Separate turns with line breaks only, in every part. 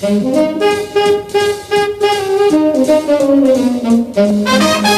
Thank you.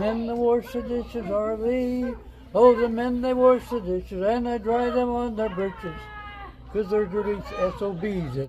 men that wash the dishes are thee. Oh, the men that wash the dishes and they dry them on their breeches. Cause they're dirty SOBs.